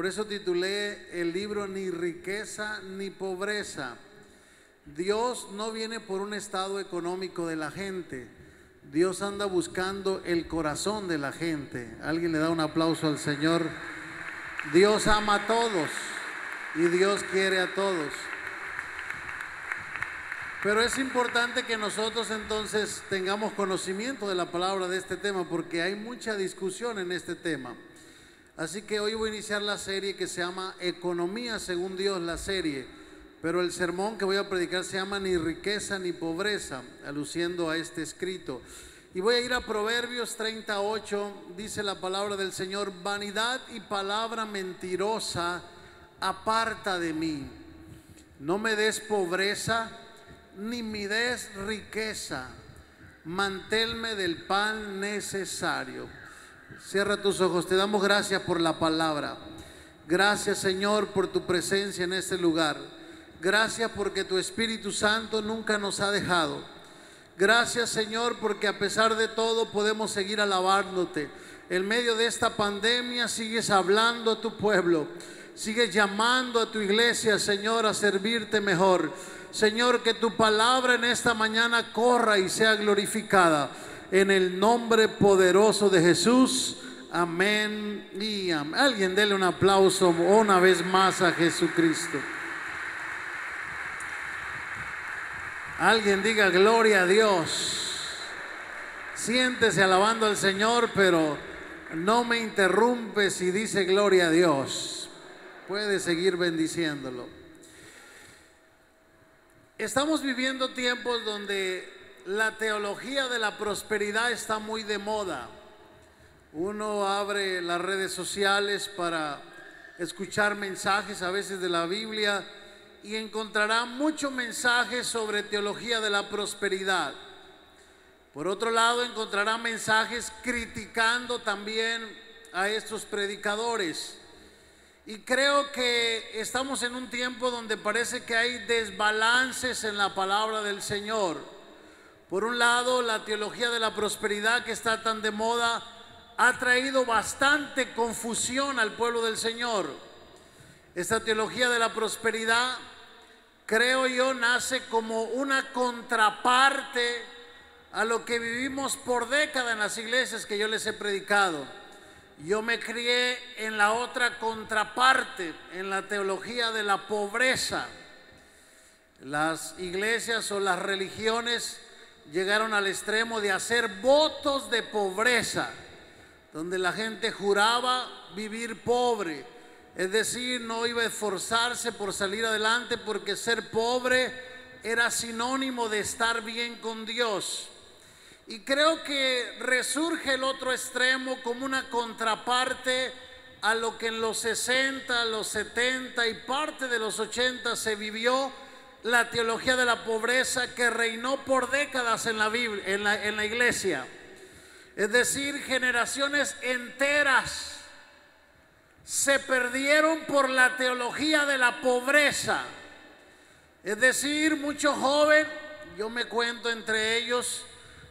Por eso titulé el libro Ni riqueza ni pobreza. Dios no viene por un estado económico de la gente. Dios anda buscando el corazón de la gente. Alguien le da un aplauso al Señor. Dios ama a todos y Dios quiere a todos. Pero es importante que nosotros entonces tengamos conocimiento de la palabra de este tema porque hay mucha discusión en este tema. Así que hoy voy a iniciar la serie que se llama Economía según Dios, la serie. Pero el sermón que voy a predicar se llama Ni riqueza ni pobreza, aluciendo a este escrito. Y voy a ir a Proverbios 38, dice la palabra del Señor, vanidad y palabra mentirosa, aparta de mí. No me des pobreza, ni me des riqueza, mantelme del pan necesario. Cierra tus ojos, te damos gracias por la palabra. Gracias Señor por tu presencia en este lugar. Gracias porque tu Espíritu Santo nunca nos ha dejado. Gracias Señor porque a pesar de todo podemos seguir alabándote. En medio de esta pandemia sigues hablando a tu pueblo. Sigues llamando a tu iglesia, Señor, a servirte mejor. Señor, que tu palabra en esta mañana corra y sea glorificada. En el nombre poderoso de Jesús. Amén y amén. Alguien dele un aplauso una vez más a Jesucristo. Alguien diga gloria a Dios. Siéntese alabando al Señor, pero no me interrumpe si dice gloria a Dios. Puede seguir bendiciéndolo. Estamos viviendo tiempos donde la teología de la prosperidad está muy de moda. Uno abre las redes sociales para escuchar mensajes a veces de la Biblia y encontrará muchos mensajes sobre teología de la prosperidad. Por otro lado, encontrará mensajes criticando también a estos predicadores. Y creo que estamos en un tiempo donde parece que hay desbalances en la palabra del Señor. Por un lado, la teología de la prosperidad que está tan de moda ha traído bastante confusión al pueblo del Señor. Esta teología de la prosperidad, creo yo, nace como una contraparte a lo que vivimos por décadas en las iglesias que yo les he predicado. Yo me crié en la otra contraparte, en la teología de la pobreza. Las iglesias o las religiones llegaron al extremo de hacer votos de pobreza, donde la gente juraba vivir pobre, es decir, no iba a esforzarse por salir adelante porque ser pobre era sinónimo de estar bien con Dios. Y creo que resurge el otro extremo como una contraparte a lo que en los 60, los 70 y parte de los 80 se vivió la teología de la pobreza que reinó por décadas en la, Biblia, en la, iglesia. Es decir, generaciones enteras se perdieron por la teología de la pobreza. Es decir, muchos jóvenes, yo me cuento entre ellos,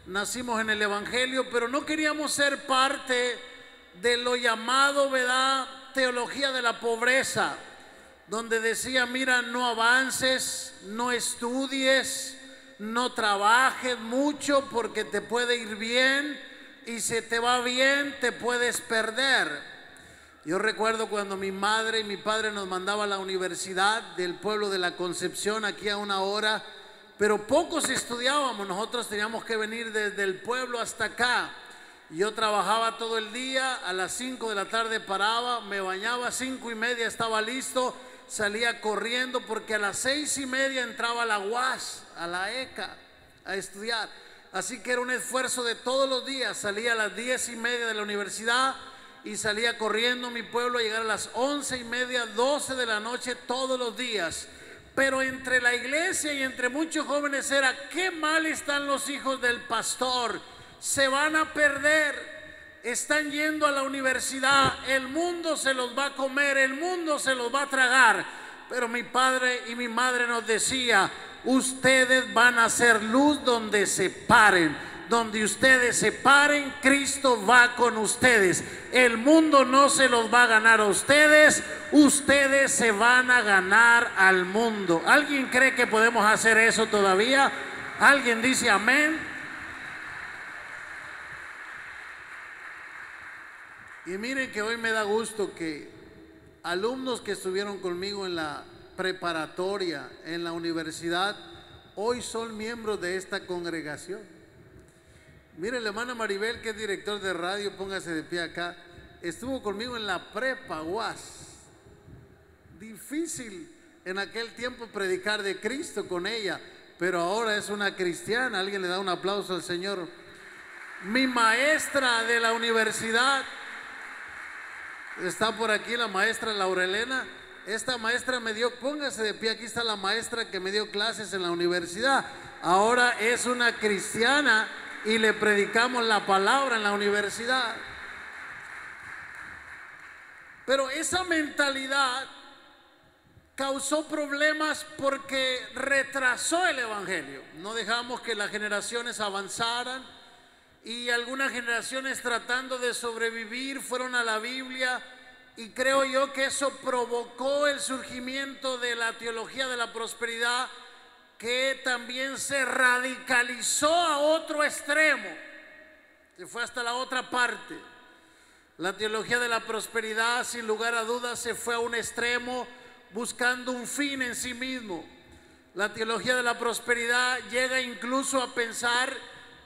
nacimos en el Evangelio, pero no queríamos ser parte de lo llamado, ¿verdad? Teología de la pobreza donde decía, mira, no avances, no estudies, no trabajes mucho porque te puede ir bien y si te va bien te puedes perder. Yo recuerdo cuando mi madre y mi padre nos mandaba a la universidad del pueblo de la Concepción aquí a una hora, pero pocos estudiábamos, nosotros teníamos que venir desde el pueblo hasta acá. Yo trabajaba todo el día, a las 5 de la tarde paraba, me bañaba, cinco y media estaba listo salía corriendo porque a las seis y media entraba a la UAS, a la ECA, a estudiar. Así que era un esfuerzo de todos los días. Salía a las diez y media de la universidad y salía corriendo a mi pueblo a llegar a las once y media, doce de la noche todos los días. Pero entre la iglesia y entre muchos jóvenes era, qué mal están los hijos del pastor, se van a perder están yendo a la universidad, el mundo se los va a comer, el mundo se los va a tragar. Pero mi padre y mi madre nos decía, ustedes van a ser luz donde se paren, donde ustedes se paren, Cristo va con ustedes. El mundo no se los va a ganar a ustedes, ustedes se van a ganar al mundo. ¿Alguien cree que podemos hacer eso todavía? ¿Alguien dice amén? Y miren que hoy me da gusto que alumnos que estuvieron conmigo en la preparatoria, en la universidad, hoy son miembros de esta congregación. Mire, la hermana Maribel, que es director de radio, póngase de pie acá, estuvo conmigo en la prepa UAS. Difícil en aquel tiempo predicar de Cristo con ella, pero ahora es una cristiana. Alguien le da un aplauso al Señor. Mi maestra de la universidad, está por aquí la maestra Laurelena. Esta maestra me dio, póngase de pie, aquí está la maestra que me dio clases en la universidad. Ahora es una cristiana y le predicamos la palabra en la universidad. Pero esa mentalidad causó problemas porque retrasó el Evangelio. No dejamos que las generaciones avanzaran y algunas generaciones tratando de sobrevivir fueron a la Biblia y creo yo que eso provocó el surgimiento de la teología de la prosperidad que también se radicalizó a otro extremo, se fue hasta la otra parte. La teología de la prosperidad, sin lugar a dudas, se fue a un extremo buscando un fin en sí mismo. La teología de la prosperidad llega incluso a pensar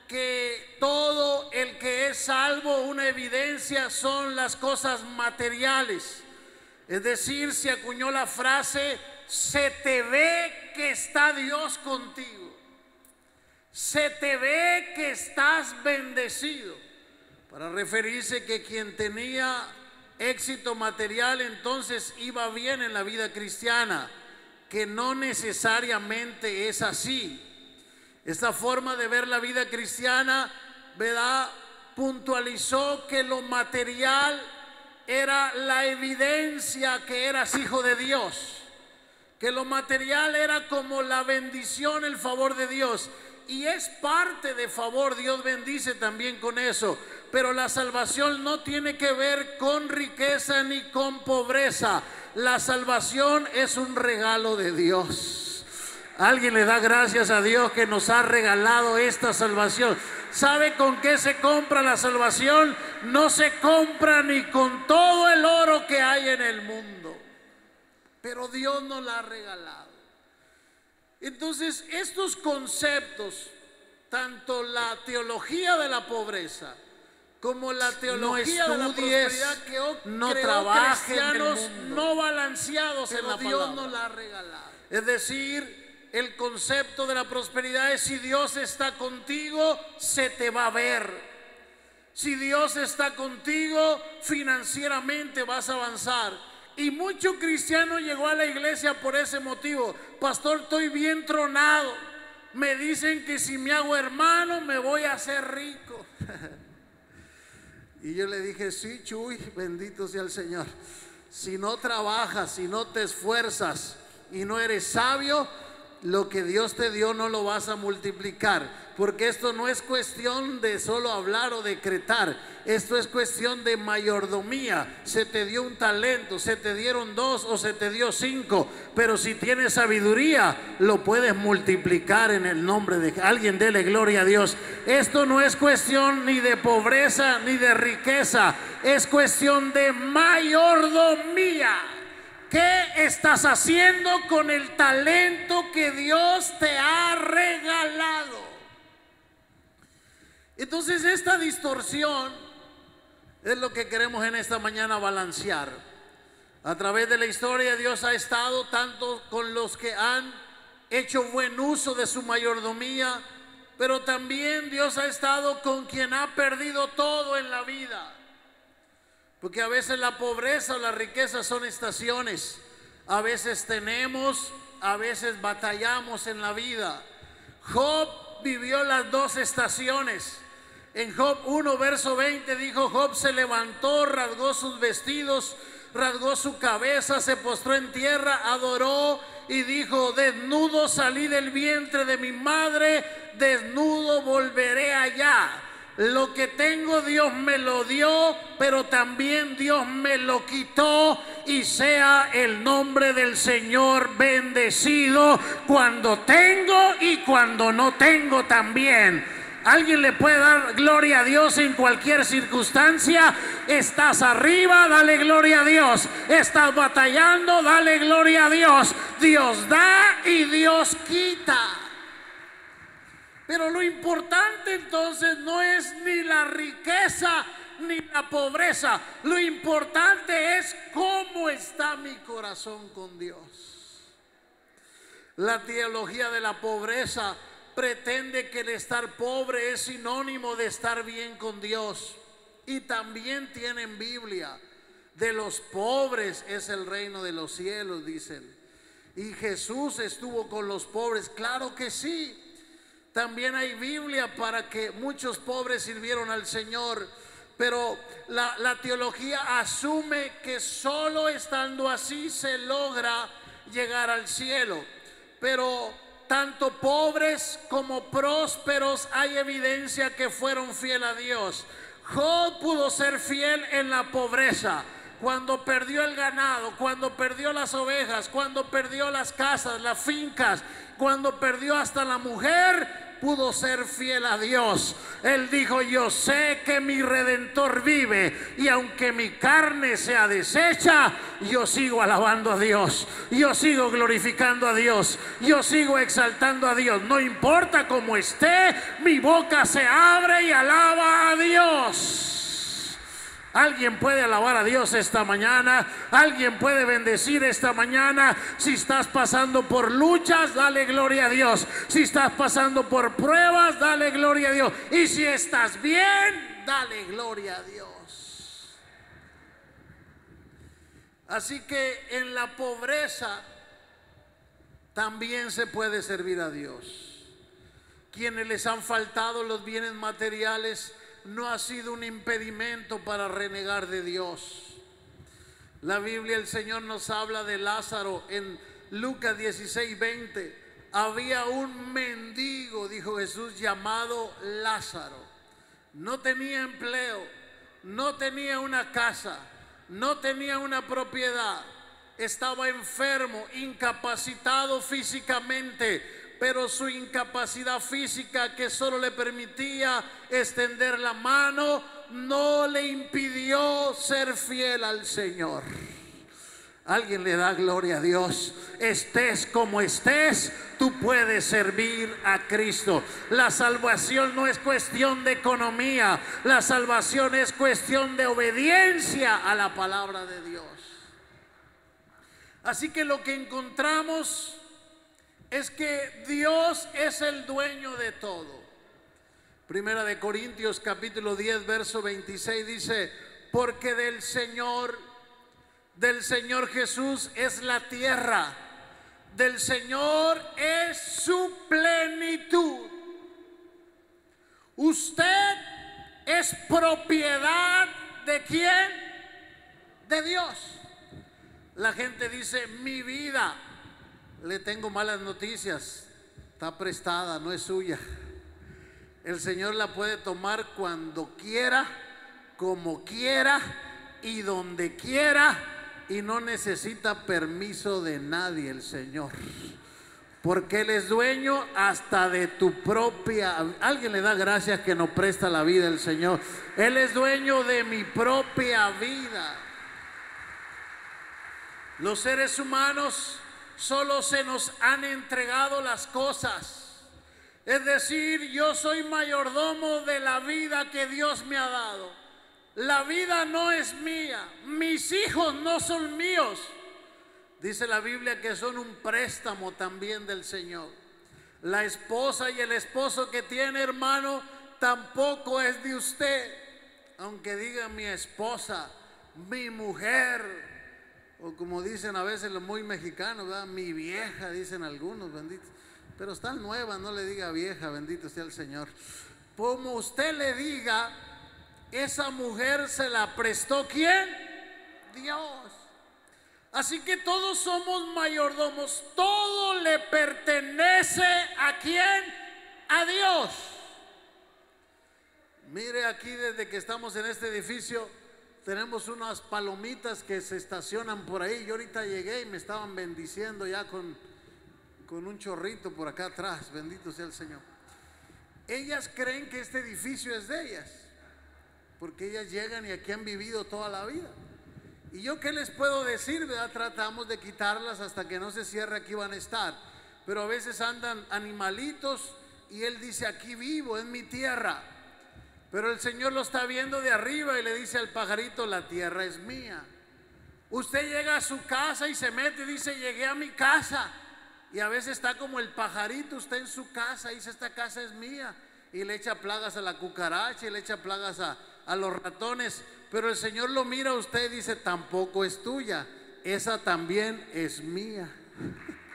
que todo el que es salvo, una evidencia, son las cosas materiales. Es decir, se acuñó la frase, se te ve que está Dios contigo. Se te ve que estás bendecido. Para referirse que quien tenía éxito material entonces iba bien en la vida cristiana, que no necesariamente es así. Esta forma de ver la vida cristiana, ¿verdad? Puntualizó que lo material era la evidencia que eras hijo de Dios que lo material era como la bendición, el favor de Dios. Y es parte de favor, Dios bendice también con eso. Pero la salvación no tiene que ver con riqueza ni con pobreza. La salvación es un regalo de Dios. Alguien le da gracias a Dios que nos ha regalado esta salvación. ¿Sabe con qué se compra la salvación? No se compra ni con todo el oro que hay en el mundo pero Dios nos la ha regalado. Entonces, estos conceptos, tanto la teología de la pobreza como la teología de la prosperidad que no cristianos no balanceados en la Dios nos la ha regalado. Es decir, el concepto de la prosperidad es si Dios está contigo, se te va a ver. Si Dios está contigo, financieramente vas a avanzar. Y mucho cristiano llegó a la iglesia por ese motivo. Pastor, estoy bien tronado. Me dicen que si me hago hermano me voy a hacer rico. y yo le dije, sí, Chuy, bendito sea el Señor. Si no trabajas, si no te esfuerzas y no eres sabio, lo que Dios te dio no lo vas a multiplicar, porque esto no es cuestión de solo hablar o decretar, esto es cuestión de mayordomía. Se te dio un talento, se te dieron dos o se te dio cinco, pero si tienes sabiduría, lo puedes multiplicar en el nombre de alguien, dele gloria a Dios. Esto no es cuestión ni de pobreza ni de riqueza, es cuestión de mayordomía. ¿Qué estás haciendo con el talento que Dios te ha regalado? Entonces esta distorsión es lo que queremos en esta mañana balancear. A través de la historia Dios ha estado tanto con los que han hecho buen uso de su mayordomía, pero también Dios ha estado con quien ha perdido todo en la vida. Porque a veces la pobreza o la riqueza son estaciones. A veces tenemos, a veces batallamos en la vida. Job vivió las dos estaciones. En Job 1, verso 20 dijo, Job se levantó, rasgó sus vestidos, rasgó su cabeza, se postró en tierra, adoró y dijo, desnudo salí del vientre de mi madre, desnudo volveré allá. Lo que tengo Dios me lo dio, pero también Dios me lo quitó y sea el nombre del Señor bendecido cuando tengo y cuando no tengo también. Alguien le puede dar gloria a Dios en cualquier circunstancia. Estás arriba, dale gloria a Dios. Estás batallando, dale gloria a Dios. Dios da y Dios quita. Pero lo importante entonces no es ni la riqueza ni la pobreza. Lo importante es cómo está mi corazón con Dios. La teología de la pobreza pretende que el estar pobre es sinónimo de estar bien con Dios. Y también tienen Biblia. De los pobres es el reino de los cielos, dicen. Y Jesús estuvo con los pobres. Claro que sí. También hay Biblia para que muchos pobres sirvieron al Señor. Pero la, teología asume que solo estando así se logra llegar al cielo. Pero tanto pobres como prósperos, hay evidencia que fueron fiel a Dios. Job pudo ser fiel en la pobreza, cuando perdió el ganado, cuando perdió las ovejas, cuando perdió las casas, las fincas, cuando perdió hasta la mujer, pudo ser fiel a Dios. Él dijo, yo sé que mi redentor vive y aunque mi carne sea deshecha, yo sigo alabando a Dios, yo sigo glorificando a Dios, yo sigo exaltando a Dios. No importa cómo esté, mi boca se abre y alaba a Dios. Alguien puede alabar a Dios esta mañana. Alguien puede bendecir esta mañana. Si estás pasando por luchas, dale gloria a Dios. Si estás pasando por pruebas, dale gloria a Dios. Y si estás bien, dale gloria a Dios. Así que en la pobreza también se puede servir a Dios. Quienes les han faltado los bienes materiales, no ha sido un impedimento para renegar de Dios. La Biblia, el Señor nos habla de Lázaro en Lucas 16, 20. Había un mendigo, dijo Jesús, llamado Lázaro. No tenía empleo, no tenía una casa, no tenía una propiedad. Estaba enfermo, incapacitado físicamente, pero su incapacidad física que solo le permitía extender la mano no le impidió ser fiel al Señor. Alguien le da gloria a Dios. Estés como estés, tú puedes servir a Cristo. La salvación no es cuestión de economía, la salvación es cuestión de obediencia a la palabra de Dios. Así que lo que encontramos es que Dios es el dueño de todo. Primera de Corintios capítulo 10 verso 26 dice, porque del Señor, del Señor Jesús es la tierra, del Señor es su plenitud. Usted es propiedad de quién? De Dios. La gente dice, mi vida le tengo malas noticias. Está prestada, no es suya. El Señor la puede tomar cuando quiera, como quiera y donde quiera. Y no necesita permiso de nadie el Señor. Porque Él es dueño hasta de tu propia... Alguien le da gracias que no presta la vida el Señor. Él es dueño de mi propia vida. Los seres humanos solo se nos han entregado las cosas. Es decir, yo soy mayordomo de la vida que Dios me ha dado. La vida no es mía, mis hijos no son míos. Dice la Biblia que son un préstamo también del Señor. La esposa y el esposo que tiene hermano tampoco es de usted. Aunque diga mi esposa, mi mujer, o como dicen a veces los muy mexicanos, mi vieja, dicen algunos, benditos. Pero está nueva, no le diga vieja, bendito sea el Señor. Como usted le diga, esa mujer se la prestó quién? Dios. Así que todos somos mayordomos. Todo le pertenece a quién? A Dios. Mire aquí desde que estamos en este edificio, tenemos unas palomitas que se estacionan por ahí. Yo ahorita llegué y me estaban bendiciendo ya con, con un chorrito por acá atrás. Bendito sea el Señor. Ellas creen que este edificio es de ellas, porque ellas llegan y aquí han vivido toda la vida. Y yo qué les puedo decir. Tratamos de quitarlas hasta que no se cierre, aquí van a estar. Pero a veces andan animalitos y él dice, aquí vivo, es mi tierra. Pero el Señor lo está viendo de arriba y le dice al pajarito, la tierra es mía. Usted llega a su casa y se mete y dice, llegué a mi casa. Y a veces está como el pajarito, usted en su casa, y dice, esta casa es mía. Y le echa plagas a la cucaracha y le echa plagas a, a los ratones. Pero el Señor lo mira a usted y dice, tampoco es tuya, esa también es mía.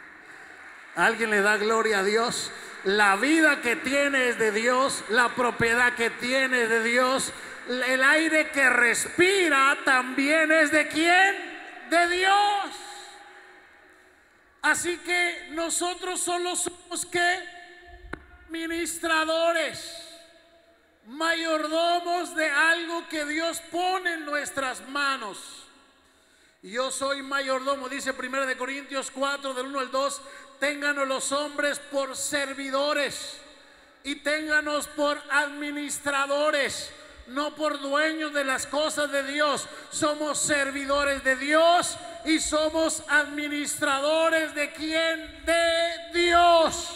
Alguien le da gloria a Dios. La vida que tiene es de Dios, la propiedad que tiene es de Dios, el aire que respira también es de quién? De Dios. Así que nosotros solo somos que ministradores mayordomos de algo que Dios pone en nuestras manos. Yo soy mayordomo, dice 1 de Corintios 4 del 1 al 2, ténganos los hombres por servidores y ténganos por administradores, no por dueños de las cosas de Dios. Somos servidores de Dios y somos administradores de quién? De Dios.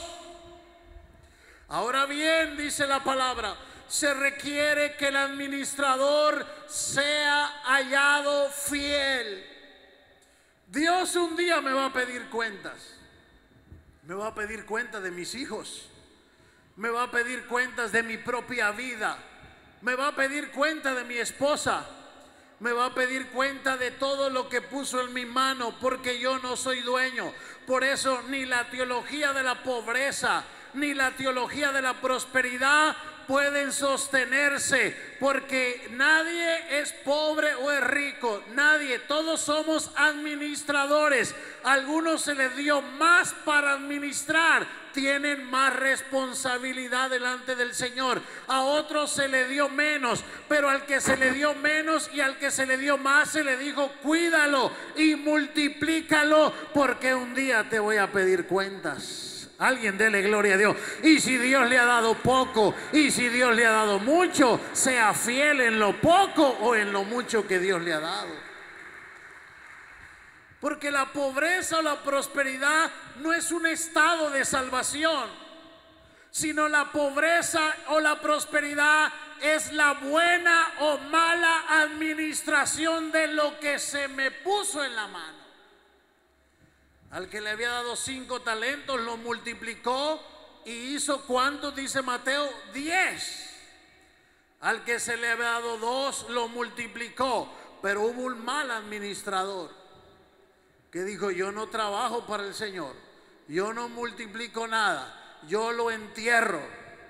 Ahora bien, dice la palabra, se requiere que el administrador sea hallado fiel. Dios un día me va a pedir cuentas. Me va a pedir cuentas de mis hijos. Me va a pedir cuentas de mi propia vida. Me va a pedir cuenta de mi esposa. Me va a pedir cuenta de todo lo que puso en mi mano porque yo no soy dueño. Por eso ni la teología de la pobreza ni la teología de la prosperidad pueden sostenerse porque nadie es pobre o es rico, nadie, todos somos administradores. algunos se les dio más para administrar, tienen más responsabilidad delante del Señor. A otros se le dio menos, pero al que se le dio menos y al que se le dio más se le dijo, cuídalo y multiplícalo porque un día te voy a pedir cuentas. Alguien dele gloria a Dios. Y si Dios le ha dado poco y si Dios le ha dado mucho, sea fiel en lo poco o en lo mucho que Dios le ha dado. Porque la pobreza o la prosperidad no es un estado de salvación, sino la pobreza o la prosperidad es la buena o mala administración de lo que se me puso en la mano. Al que le había dado cinco talentos lo multiplicó y hizo cuánto, dice Mateo, diez. Al que se le había dado dos lo multiplicó, pero hubo un mal administrador que dijo, yo no trabajo para el Señor, yo no multiplico nada, yo lo entierro,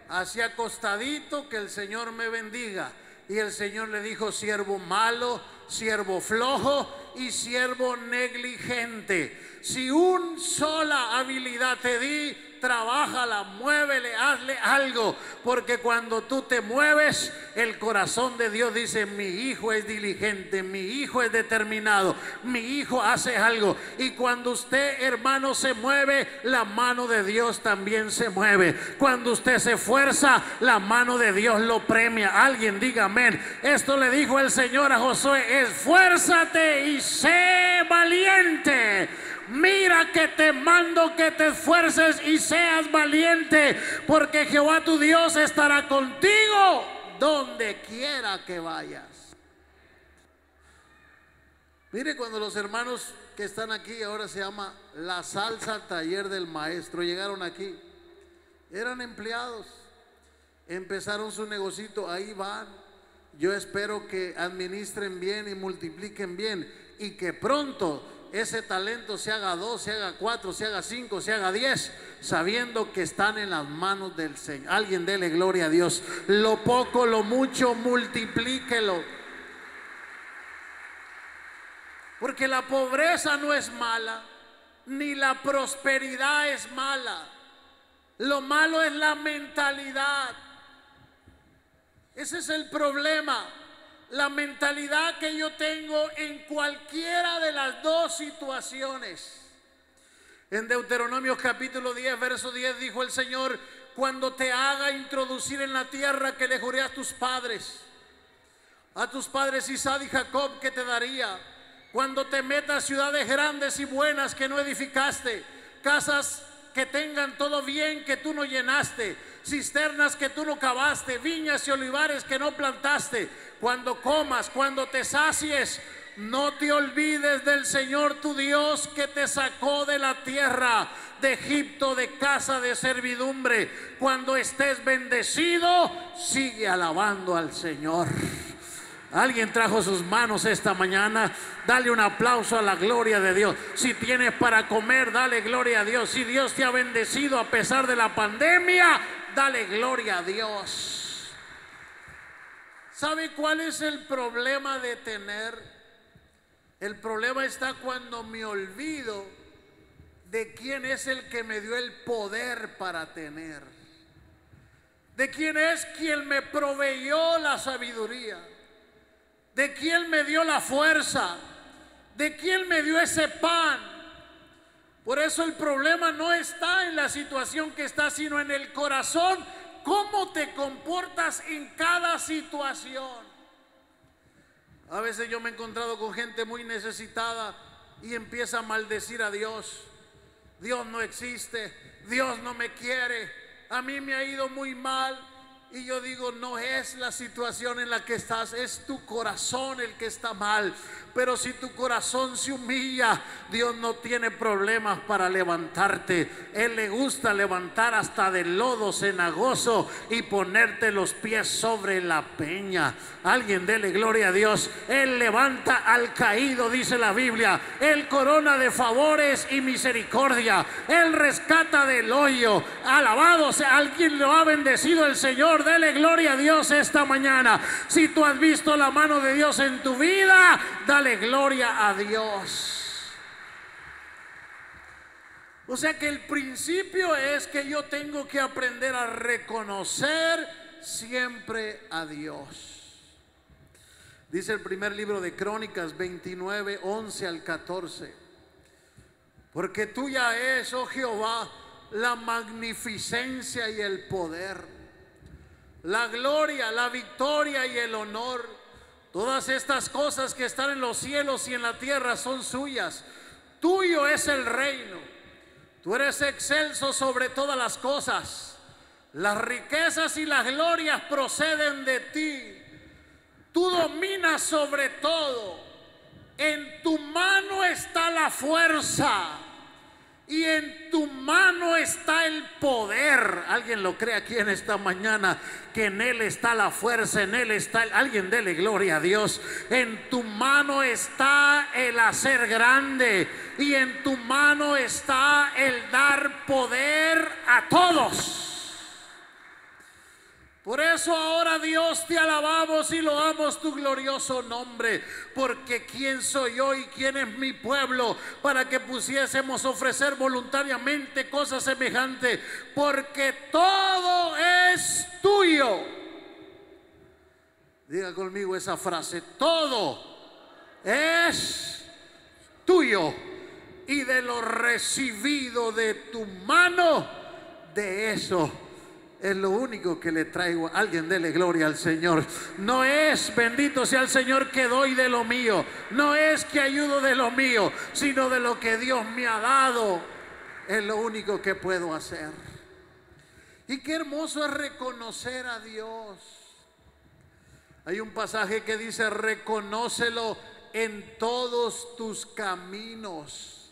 así acostadito que el Señor me bendiga. Y el Señor le dijo, siervo malo, siervo flojo y siervo negligente si un sola habilidad te di, trabájala, muévele, hazle algo, porque cuando tú te mueves, el corazón de Dios dice, mi hijo es diligente, mi hijo es determinado, mi hijo hace algo. Y cuando usted, hermano, se mueve, la mano de Dios también se mueve. Cuando usted se esfuerza, la mano de Dios lo premia. Alguien diga amén. Esto le dijo el Señor a Josué, esfuérzate y sé valiente mira que te mando que te esfuerces y seas valiente, porque Jehová tu Dios estará contigo donde quiera que vayas. Mire cuando los hermanos que están aquí, ahora se llama la salsa taller del maestro, llegaron aquí, eran empleados, empezaron su negocito, ahí van. Yo espero que administren bien y multipliquen bien y que pronto ese talento se haga dos, se haga cuatro, se haga cinco, se haga diez, sabiendo que están en las manos del Señor. Alguien dele gloria a Dios. Lo poco, lo mucho, multiplíquelo. Porque la pobreza no es mala, ni la prosperidad es mala. Lo malo es la mentalidad. Ese es el problema. La mentalidad que yo tengo en cualquiera de las dos situaciones. En Deuteronomio capítulo 10, verso 10 dijo el Señor, cuando te haga introducir en la tierra que le juré a tus padres, a tus padres Isaac y Jacob que te daría, cuando te metas ciudades grandes y buenas que no edificaste, casas que tengan todo bien que tú no llenaste, cisternas que tú no cavaste, viñas y olivares que no plantaste, cuando comas, cuando te sacies, no te olvides del Señor tu Dios que te sacó de la tierra de Egipto de casa de servidumbre. Cuando estés bendecido, sigue alabando al Señor. Alguien trajo sus manos esta mañana. Dale un aplauso a la gloria de Dios. Si tienes para comer, dale gloria a Dios. Si Dios te ha bendecido a pesar de la pandemia, dale gloria a Dios. ¿Sabe cuál es el problema de tener el problema está cuando me olvido de quién es el que me dio el poder para tener. De quién es quien me proveyó la sabiduría. De quién me dio la fuerza. De quién me dio ese pan. Por eso el problema no está en la situación que está, sino en el corazón. ¿Cómo te comportas en cada situación? A veces yo me he encontrado con gente muy necesitada y empieza a maldecir a Dios. Dios no existe, Dios no me quiere, a mí me ha ido muy mal. Y yo digo, no es la situación en la que estás, es tu corazón el que está mal. Pero si tu corazón se humilla, Dios no tiene problemas para levantarte. Él le gusta levantar hasta del lodo cenagoso y ponerte los pies sobre la peña. Alguien dele gloria a Dios. Él levanta al caído, dice la Biblia. Él corona de favores y misericordia. Él rescata del hoyo. Alabado sea, alguien lo ha bendecido el Señor. Dele gloria a Dios esta mañana. Si tú has visto la mano de Dios en tu vida, dale gloria a Dios. O sea que el principio es que yo tengo que aprender a reconocer siempre a Dios. Dice el primer libro de Crónicas 29, 11 al 14. Porque tuya es, oh Jehová, la magnificencia y el poder, la gloria, la victoria y el honor Todas estas cosas que están en los cielos y en la tierra son suyas. Tuyo es el reino. Tú eres excelso sobre todas las cosas. Las riquezas y las glorias proceden de ti. Tú dominas sobre todo. En tu mano está la fuerza y en tu mano está el poder. Alguien lo cree aquí en esta mañana, que en Él está la fuerza, en Él está... Alguien dele gloria a Dios. En tu mano está el hacer grande y en tu mano está el dar poder a todos. Por eso ahora Dios te alabamos y lo amos tu glorioso nombre, porque quién soy yo y quién es mi pueblo para que pusiésemos ofrecer voluntariamente cosas semejantes, porque todo es tuyo. Diga conmigo esa frase, todo es tuyo y de lo recibido de tu mano, de eso es lo único que le traigo. Alguien dele gloria al Señor. No es bendito sea el Señor que doy de lo mío. No es que ayudo de lo mío, sino de lo que Dios me ha dado. Es lo único que puedo hacer. Y qué hermoso es reconocer a Dios. Hay un pasaje que dice, reconócelo en todos tus caminos,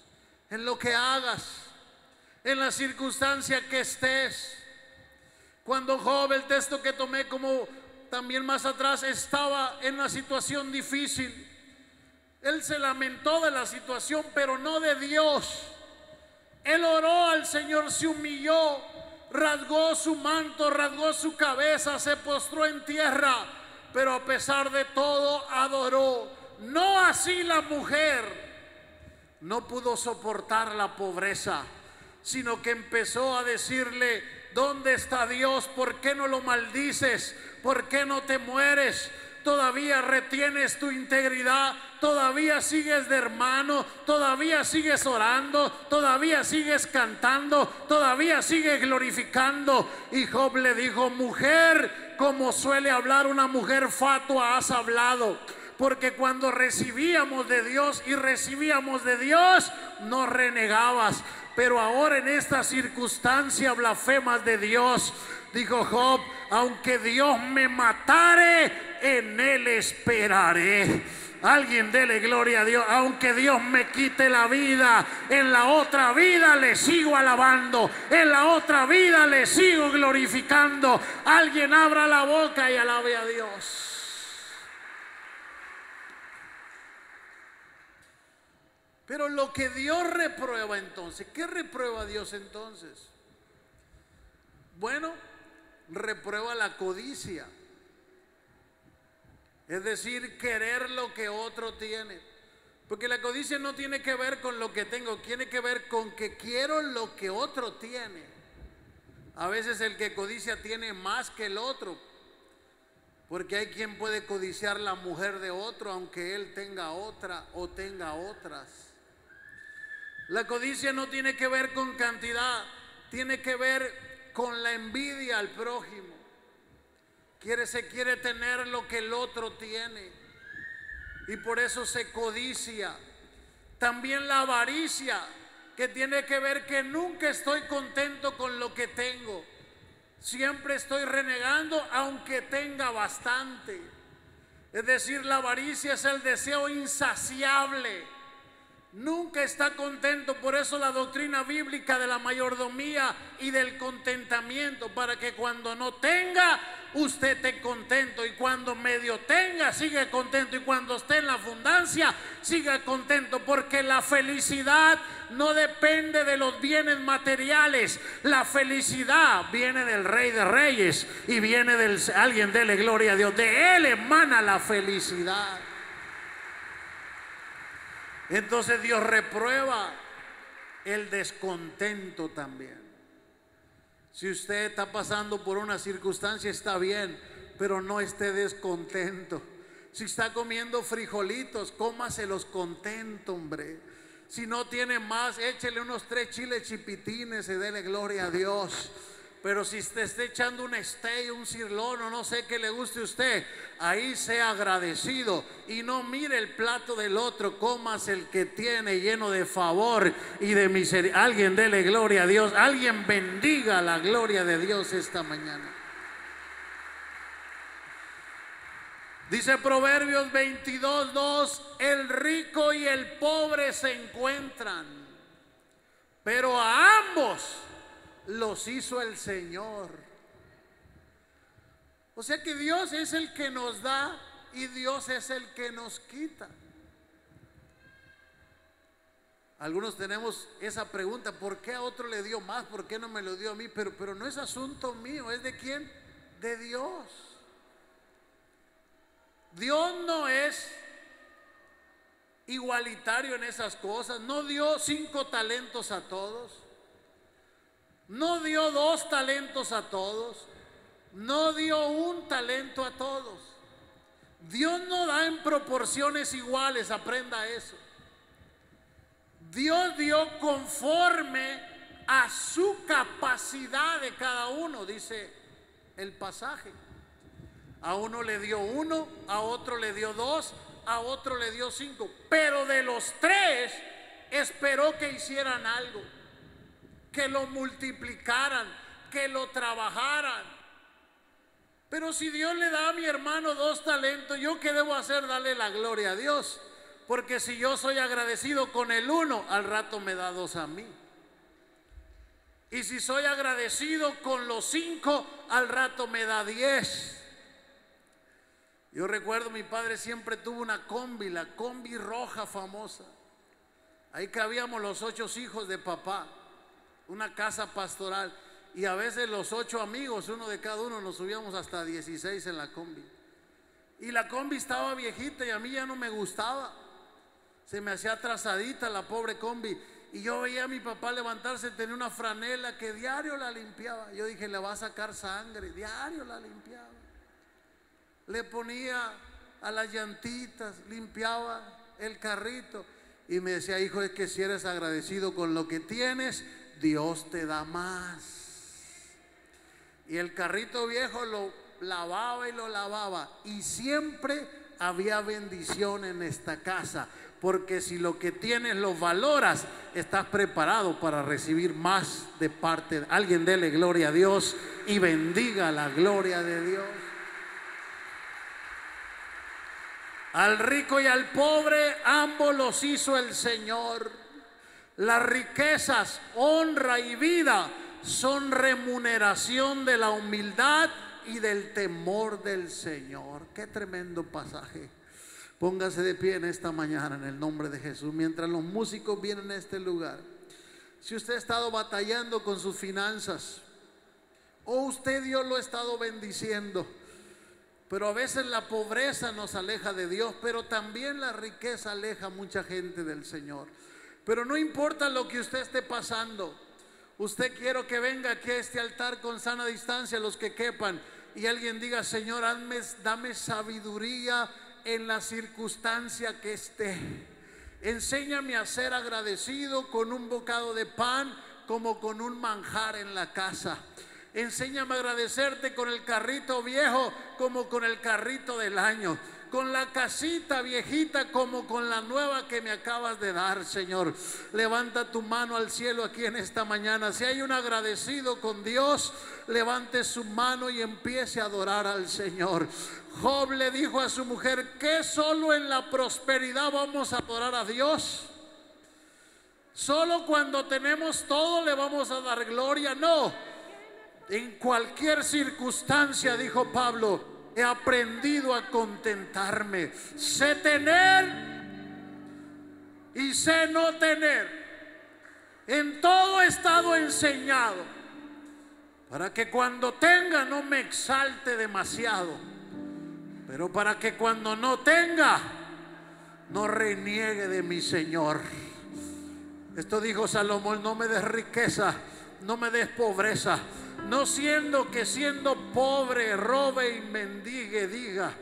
en lo que hagas, en la circunstancia que estés. Cuando Job, el texto que tomé como también más atrás, estaba en una situación difícil. Él se lamentó de la situación, pero no de Dios. Él oró al Señor, se humilló, rasgó su manto, rasgó su cabeza, se postró en tierra, pero a pesar de todo adoró. no así la mujer. No pudo soportar la pobreza, sino que empezó a decirle, ¿dónde está Dios? ¿Por qué no lo maldices? ¿Por qué no te mueres? todavía retienes tu integridad, todavía sigues de hermano, todavía sigues orando, todavía sigues cantando, todavía sigues glorificando. Y Job le dijo, mujer, como suele hablar una mujer fatua, has hablado. Porque cuando recibíamos de Dios y recibíamos de Dios, no renegabas. Pero ahora en esta circunstancia blasfemas de Dios. Dijo Job, aunque Dios me matare, en Él esperaré. Alguien dele gloria a Dios. Aunque Dios me quite la vida, en la otra vida le sigo alabando. En la otra vida le sigo glorificando. Alguien abra la boca y alabe a Dios. Pero lo que Dios reprueba entonces, ¿qué reprueba Dios entonces? Bueno, reprueba la codicia. Es decir, querer lo que otro tiene. Porque la codicia no tiene que ver con lo que tengo, tiene que ver con que quiero lo que otro tiene. A veces el que codicia tiene más que el otro. Porque hay quien puede codiciar la mujer de otro aunque él tenga otra o tenga otras. La codicia no tiene que ver con cantidad, tiene que ver con la envidia al prójimo. Quiere, se quiere tener lo que el otro tiene. Y por eso se codicia. También la avaricia, que tiene que ver que nunca estoy contento con lo que tengo. Siempre estoy renegando aunque tenga bastante. Es decir, la avaricia es el deseo insaciable. Nunca está contento, por eso la doctrina bíblica de la mayordomía y del contentamiento, para que cuando no tenga, usted esté contento y cuando medio tenga, siga contento y cuando esté en la abundancia, siga contento porque la felicidad no depende de los bienes materiales, la felicidad viene del Rey de Reyes y viene del alguien dele gloria a Dios, de él emana la felicidad. Entonces Dios reprueba el descontento también. Si usted está pasando por una circunstancia, está bien, pero no esté descontento. Si está comiendo frijolitos, cómaselos contento, hombre. Si no tiene más, échele unos tres chiles chipitines y dele gloria a Dios. Pero si usted está echando un steak, un cirlón o no sé qué le guste a usted, ahí sea agradecido y no mire el plato del otro, comas el que tiene lleno de favor y de misericordia. Alguien dele gloria a Dios, alguien bendiga la gloria de Dios esta mañana. Dice Proverbios 22, 2, el rico y el pobre se encuentran, pero a ambos los hizo el Señor. O sea que Dios es el que nos da y Dios es el que nos quita. Algunos tenemos esa pregunta, ¿por qué a otro le dio más? ¿Por qué no me lo dio a mí? Pero, pero no es asunto mío, ¿es de quién? De Dios. Dios no es igualitario en esas cosas, no dio cinco talentos a todos. No dio dos talentos a todos. No dio un talento a todos. Dios no da en proporciones iguales, aprenda eso. Dios dio conforme a su capacidad de cada uno, dice el pasaje. A uno le dio uno, a otro le dio dos, a otro le dio cinco. Pero de los tres esperó que hicieran algo que lo multiplicaran, que lo trabajaran. Pero si Dios le da a mi hermano dos talentos, ¿yo qué debo hacer? Darle la gloria a Dios. Porque si yo soy agradecido con el uno, al rato me da dos a mí. Y si soy agradecido con los cinco, al rato me da diez. Yo recuerdo mi padre siempre tuvo una combi, la combi roja famosa. Ahí cabíamos los ocho hijos de papá una casa pastoral. Y a veces los ocho amigos, uno de cada uno, nos subíamos hasta 16 en la combi. Y la combi estaba viejita y a mí ya no me gustaba. Se me hacía atrasadita la pobre combi. Y yo veía a mi papá levantarse, tenía una franela que diario la limpiaba. Yo dije, le va a sacar sangre, diario la limpiaba. Le ponía a las llantitas, limpiaba el carrito. Y me decía, hijo, es que si eres agradecido con lo que tienes, Dios te da más. Y el carrito viejo lo lavaba y lo lavaba. Y siempre había bendición en esta casa. Porque si lo que tienes lo valoras, estás preparado para recibir más de parte alguien. Dele gloria a Dios y bendiga la gloria de Dios. Al rico y al pobre, ambos los hizo el Señor. Las riquezas, honra y vida son remuneración de la humildad y del temor del Señor. Qué tremendo pasaje. Póngase de pie en esta mañana en el nombre de Jesús mientras los músicos vienen a este lugar. Si usted ha estado batallando con sus finanzas o usted Dios lo ha estado bendiciendo, pero a veces la pobreza nos aleja de Dios, pero también la riqueza aleja a mucha gente del Señor. Pero no importa lo que usted esté pasando, usted quiero que venga aquí a este altar con sana distancia los que quepan y alguien diga, Señor, dame sabiduría en la circunstancia que esté. Enséñame a ser agradecido con un bocado de pan como con un manjar en la casa. Enséñame a agradecerte con el carrito viejo como con el carrito del año con la casita viejita como con la nueva que me acabas de dar, Señor. Levanta tu mano al cielo aquí en esta mañana. Si hay un agradecido con Dios, levante su mano y empiece a adorar al Señor. Job le dijo a su mujer que solo en la prosperidad vamos a adorar a Dios. Solo cuando tenemos todo le vamos a dar gloria. No. En cualquier circunstancia, dijo Pablo, he aprendido a contentarme. Sé tener y sé no tener. En todo he estado enseñado para que cuando tenga no me exalte demasiado, pero para que cuando no tenga no reniegue de mi Señor. Esto dijo Salomón, no me des riqueza, no me des pobreza no siendo que siendo pobre, robe y mendigue, diga,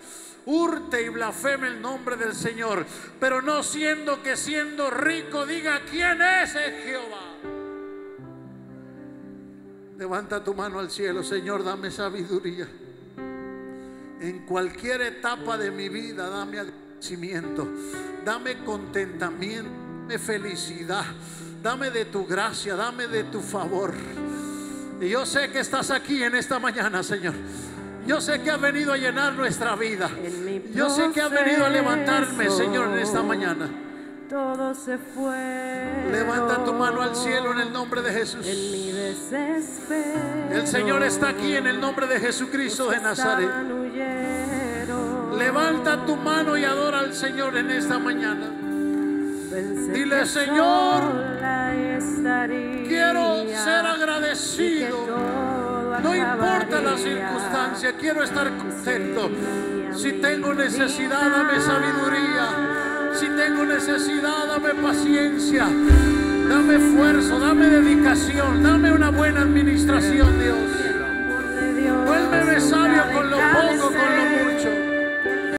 hurte y blasfeme el nombre del Señor, pero no siendo que siendo rico, diga, ¿quién es Jehová? Levanta tu mano al cielo, Señor, dame sabiduría. En cualquier etapa de mi vida, dame agradecimiento, dame contentamiento, dame felicidad, dame de tu gracia, dame de tu favor. Y yo sé que estás aquí en esta mañana, Señor. Yo sé que has venido a llenar nuestra vida. Yo sé que has venido a levantarme, Señor, en esta mañana. Todo se fue. Levanta tu mano al cielo en el nombre de Jesús. El Señor está aquí en el nombre de Jesucristo de Nazaret. Levanta tu mano y adora al Señor en esta mañana. Dile, Señor, quiero ser agradecido. No importa la circunstancia, quiero estar contento. Si tengo necesidad, dame sabiduría. Si tengo necesidad, dame paciencia. Dame esfuerzo, dame dedicación, dame una buena administración, Dios. Vuélveme sabio con lo poco, con lo mucho.